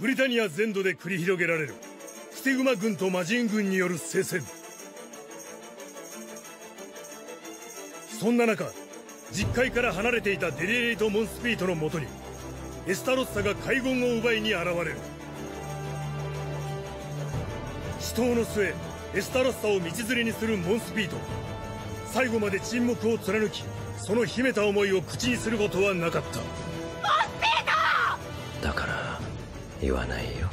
ブリタニア全土で繰り広げられる。ステグマ軍と魔人軍による聖戦。そんな中実界から離れていたデリエイト・モンスピートのもとにエスタロッサが海軍を奪いに現れる。死闘の末エスタロッサを道連れにするモンスピート。最後まで沈黙を貫きその秘めた思いを口にすることはなかった。言わないよ。よ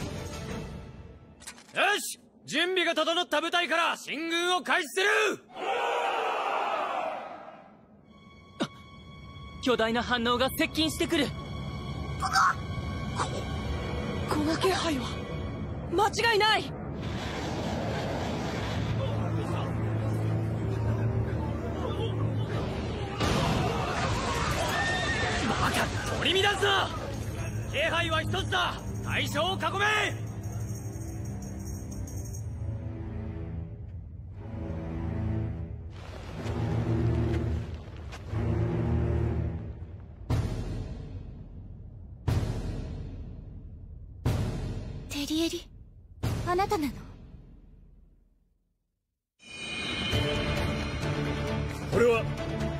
し準備が整った部隊から進軍を開始する!巨大な反応が接近してくる。ここの気配は間違いない。バカ取り乱すな!気配は一つだ対象を囲め！リエリあなたなの？これは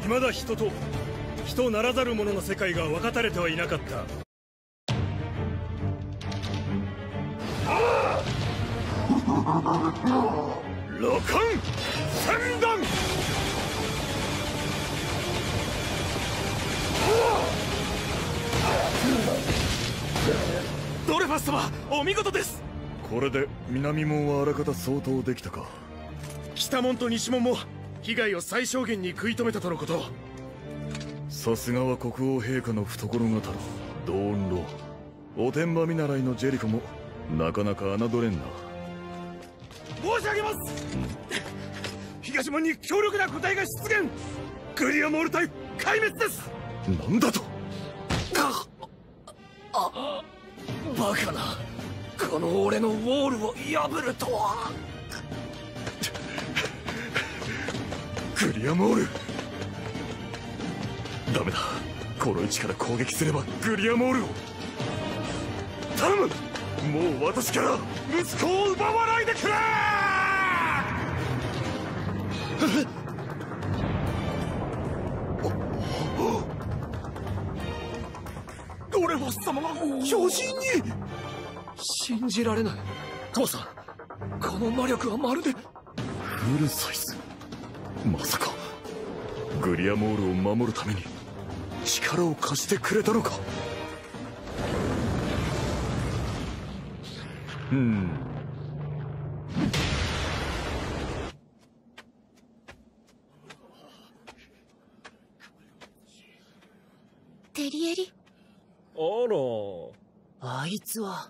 未だ人と人ならざる者の世界が分かたれてはいなかった羅漢戦断ドレファス様お見事です。これで南門はあらかた相当できたか。北門と西門も被害を最小限に食い止めたとのこと。さすがは国王陛下の懐刀ドーンロ。お天場見習いのジェリコもなかなか侮れんな申し上げます、東門に強力な個体が出現。グリアモール隊壊滅です。なんだと。あバカな。この俺のウォールを破るとは。グリアモール。ダメだ。この位置から攻撃すればグリアモールを。頼む。もう私から息子を奪わないでくれドレファス様が巨人に信じられない。父さんこの魔力はまるで。フルサイズ。まさかグリアモールを守るために力を貸してくれたのか。うんデリエリ？あら。あいつは。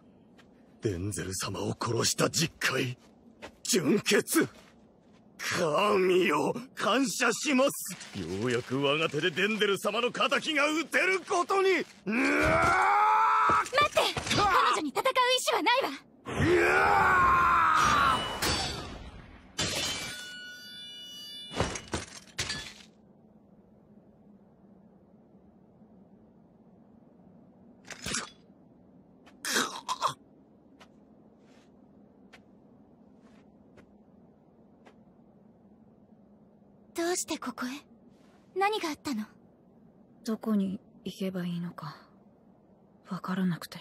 デンゼル様を殺した実戒純血。神よ感謝します。ようやく我が手でデンゼル様の敵が撃てることに。うわ待って。彼女に戦う意志はないわ。うわどうしてここへ？何があったの？どこに行けばいいのか。わからなくて。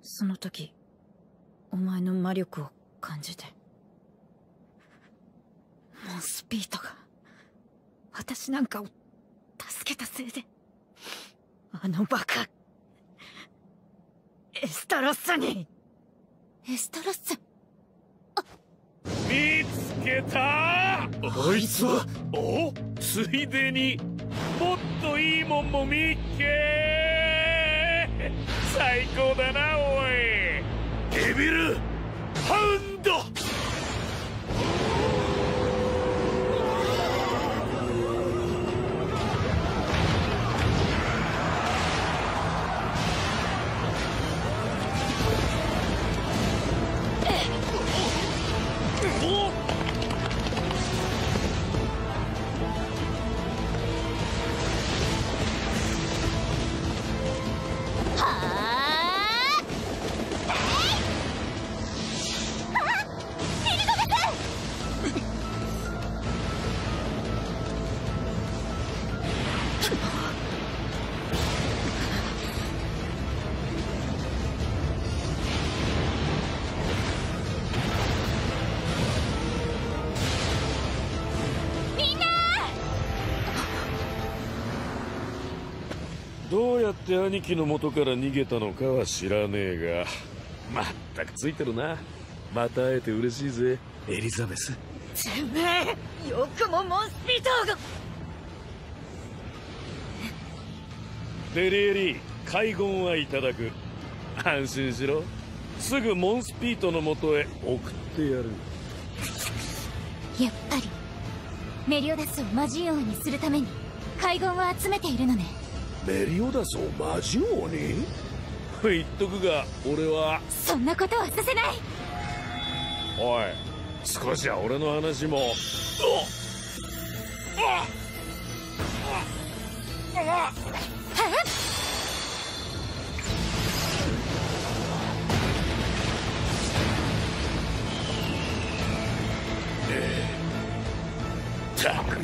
その時お前の魔力を感じて。モンスピートが私なんかを助けたせいで。あのバカエスタロッサに。エスタロッサ見つけた。あいつは？おついでにもっといいもんも見っけ。最高だなおい。デビルハウンドって兄貴の元から逃げたのかは知らねえがまったくついてるな。また会えて嬉しいぜエリザベス。てめえよくもモンスピーターがベリエリ海軍はいただく。安心しろ。すぐモンスピートのもとへ送ってやる。やっぱりメリオダスを魔人王にするために海軍を集めているのねメリオダスを魔人王に？言っとくが。俺は。そんなことはさせない。おい少しは俺の話も。ったく。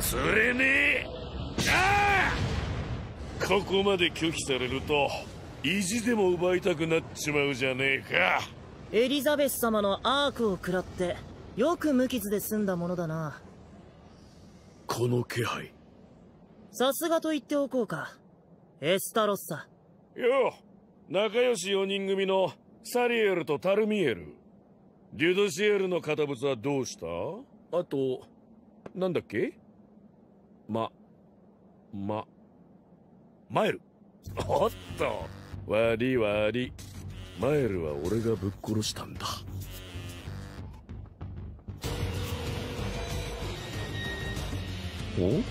釣れねえ。ああここまで拒否されると意地でも奪いたくなっちまうじゃねえか。エリザベス様のアークを食らってよく無傷で済んだものだな。この気配。さすがと言っておこうか。エスタロッサ。よう。仲良し4人組のサリエルとタルミエル。デュドシエルの堅物はどうした？あとなんだっけ？ままマエル。おっと。悪い悪い。マエルは俺がぶっ殺したんだ。お？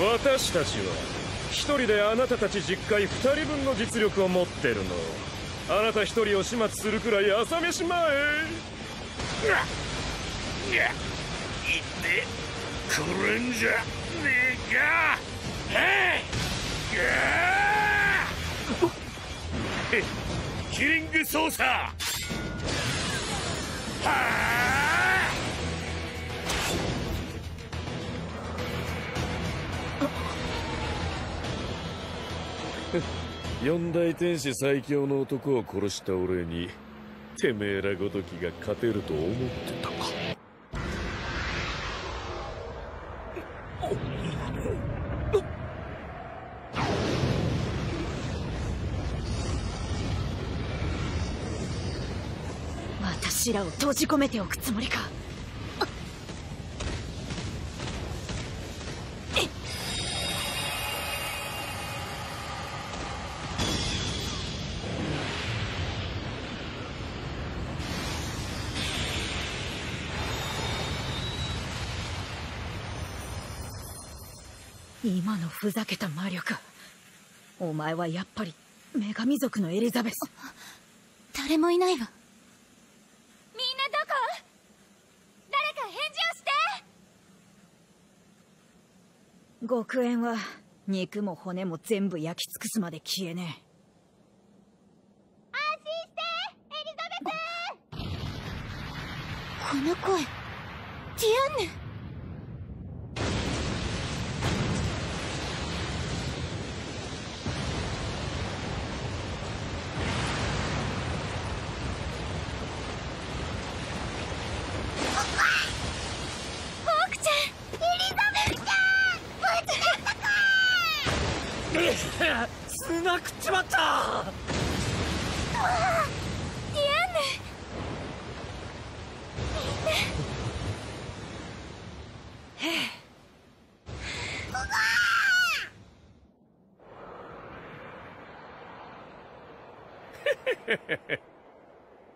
私たちは一人であなたたち実会二人分の実力を持ってるのあなた一人を始末するくらい朝飯前。いや行ってくれんじゃねえか。へい。キリング操作はあ。四大天使最強の男を殺した俺にてめえらごときが勝てると思ってたか。私らを閉じ込めておくつもりか。今のふざけた魔力。お前はやっぱり女神族のエリザベス。誰もいないわ。みんなどこ？誰か返事をして。極縁は肉も骨も全部焼き尽くすまで消えね安心してエリザベス。この声ディアンヌホークちゃんエリザベスちゃん無事だったか砂食っちまった。ディアンヌ。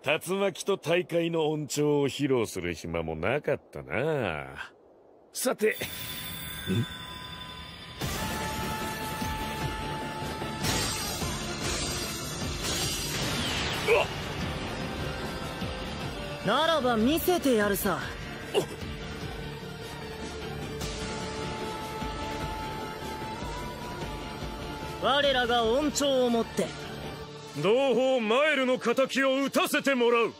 竜巻と大会の音調を披露する暇もなかったな。さてん？ならば見せてやるさ。我らが恩寵をもって。同胞マエルの敵を討たせてもらう。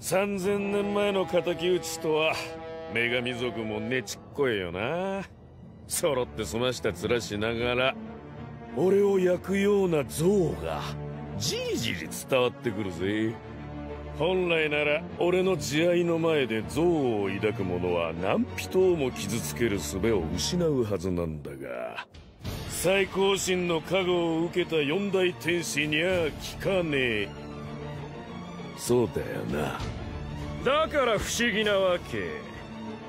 3000年前の敵討ちとは女神族もねちっこいよな。揃って済ました面しながら俺を焼くような像がじりじり伝わってくるぜ。本来なら俺の慈愛の前で憎悪を抱く者は何人も傷つける術を失うはずなんだが最高神の加護を受けた四大天使にゃ効かねえ。そうだよな。だから不思議なわけ。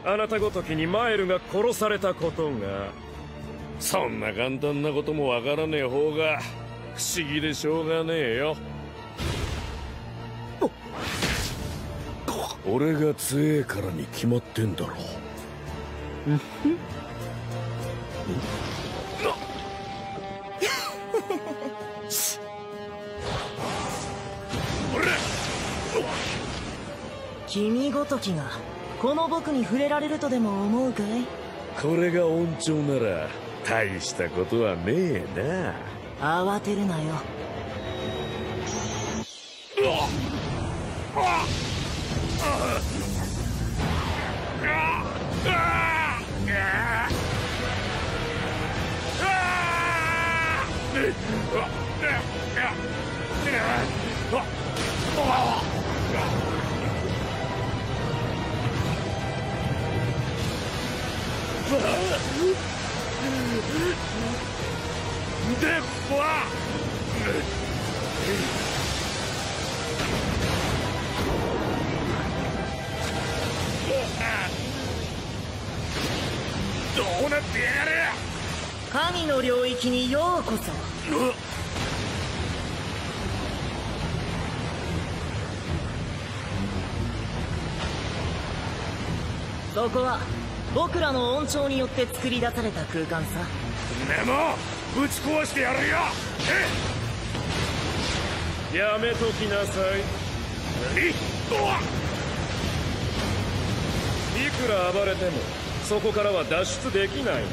あなたごときにマエルが殺されたことが。そんな簡単なこともわからねえ方が不思議でしょうがねえよ。俺が強えからに決まってんだろ君ごときがこの僕に触れられるとでも思うかい？これが恩寵なら大したことはねえな。慌てるなよ。ではどうなってやがる。神の領域にようこそ。そこは。僕らの恩寵によって作り出された空間さ。でもぶち壊してやるよ。えやめときなさい。いいくら暴れてもそこからは脱出できないの。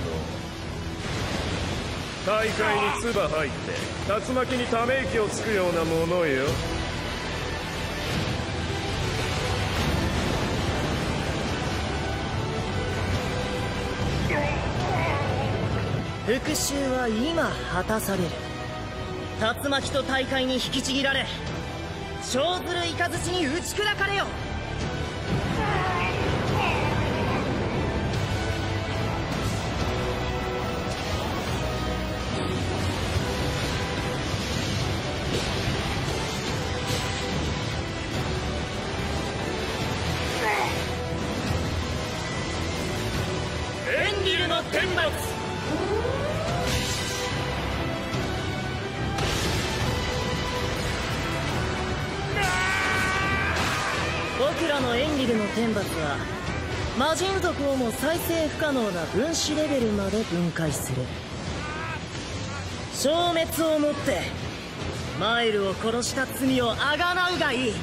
大会に唾入って竜巻にため息をつくようなものよ。復讐は今果たされる。竜巻と大会に引きちぎられ小ずる雷に打ち砕かれよ。魔人族をも再生不可能な分子レベルまで分解する。消滅をもってマイルを殺した罪をあがなうがいいいい。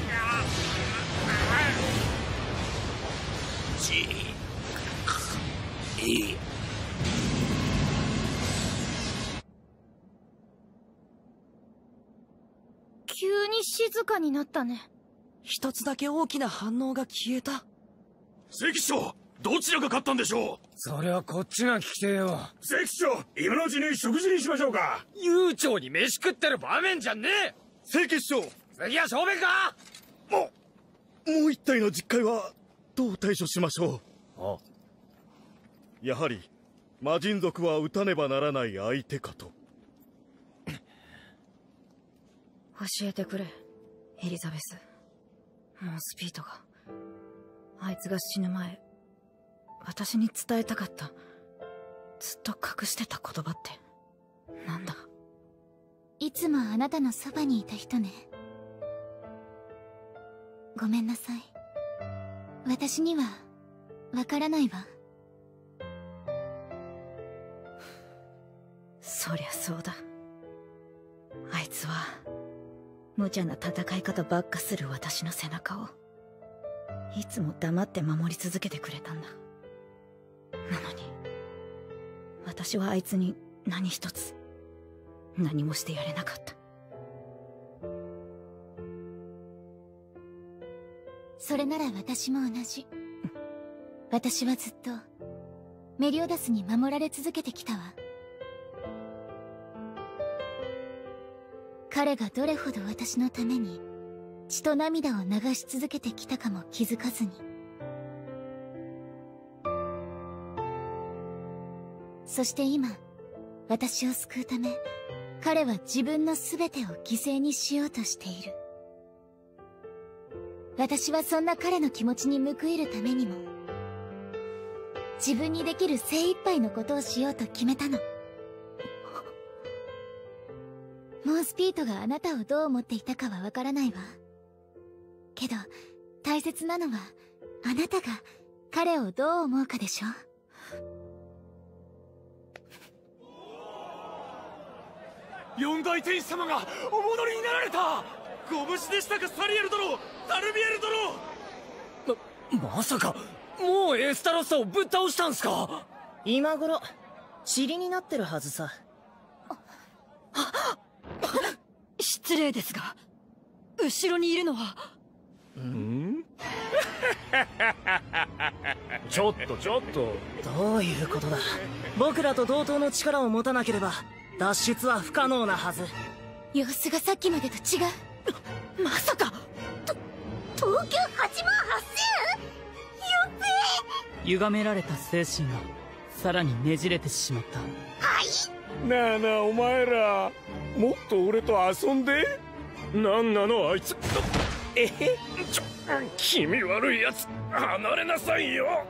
急に静かになったね。一つだけ大きな反応が消えた関長どちらが勝ったんでしょう？それはこっちが聞きてえよ。関長今のうちに食事にしましょうか。悠長に飯食ってる場面じゃねえ。聖騎士長次は正面か。もうもう一体の実会はどう対処しましょう？あやはり魔人族は撃たねばならない相手かと。教えてくれエリザベス。モンスピートがあいつが死ぬ前私に伝えたかった。ずっと隠してた言葉ってなんだ？いつもあなたのそばにいた人ね。ごめんなさい。私にはわからないわ。そりゃそうだ。あいつは無茶な戦い方ばっかする私の背中をいつも黙って守り続けてくれたんだ。なのに私はあいつに何一つ何もしてやれなかった。それなら私も同じ。私はずっとメリオダスに守られ続けてきたわ。彼がどれほど私のために血と涙を流し続けてきたかも気づかずに。そして今私を救うため彼は自分の全てを犠牲にしようとしている。私はそんな彼の気持ちに報いるためにも自分にできる精一杯のことをしようと決めたの。モンスピートがあなたをどう思っていたかはわからないわ。けど大切なのはあなたが彼をどう思うかでしょ四大天使様がお戻りになられた。ご無事でしたかサリエル殿タルビエル殿。ままさかもうエスタロッサをぶっ倒したんすか？今頃塵になってるはずさ。失礼ですが後ろにいるのはん ちょっとちょっと。どういうことだ？僕らと同等の力を持たなければ脱出は不可能なはず。様子がさっきまでと違う。まさか！東京8万 8000! やっべえ歪められた精神がさらにねじれてしまった。はい？なあなあお前らもっと俺と遊んで。なんなのあいつちょ気味悪いやつ離れなさいよ。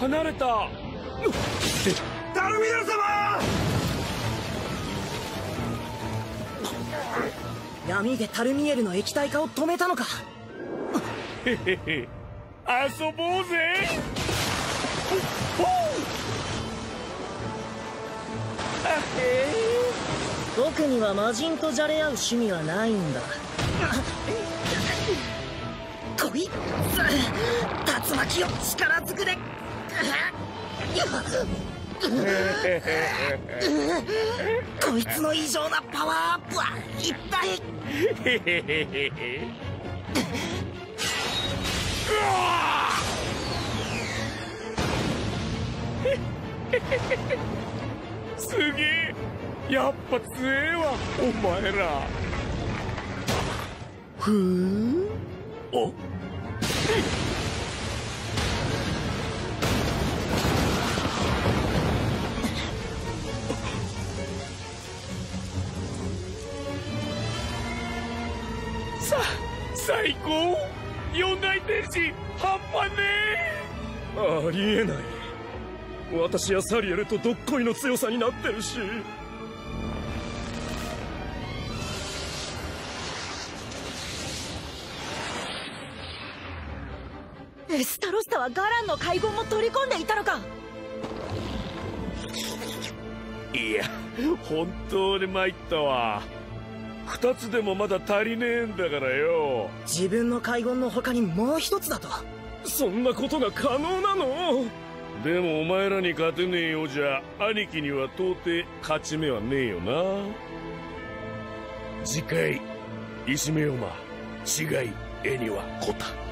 離れた。タルミエル様闇でタルミエルの液体化を止めたのか。へへへ。遊ぼうぜ。僕には魔人とじゃれ合う趣味はないんだこいつ竜巻を力ずくでこいつの異常なパワーアップは一体すげえやっぱ強えわお前らふーおさ最高。四大天使半端ねありえない。私やサリエルとどっこいの強さになってるしエスタロスタはガランの海軍も取り込んでいたのか。えいや本当に参ったわ。二つでもまだ足りねえんだからよ。自分の海軍の他にもう一つだと。そんなことが可能なの？でもお前らに勝てねえようじゃ兄貴には到底勝ち目はねえよな。次回石目馬違い絵には答あ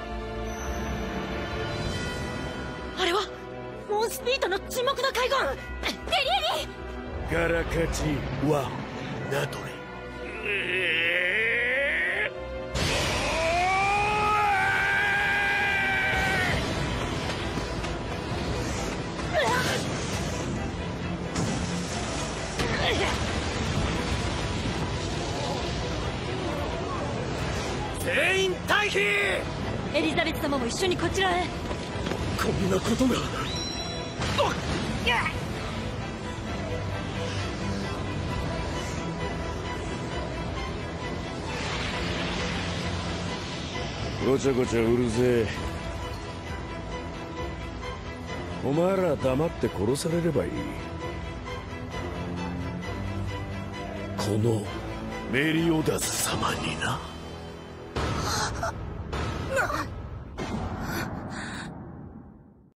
スピートの沈黙な海軍ベリエリガラカチワナトレ全員退避！エリザベス様も一緒にこちらへ。こんなことがごちゃごちゃうるぜお前ら黙って殺されればいい。このメリオダス様にな。